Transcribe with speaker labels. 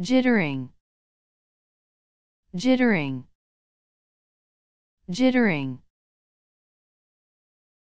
Speaker 1: jittering. Jittering. Jittering.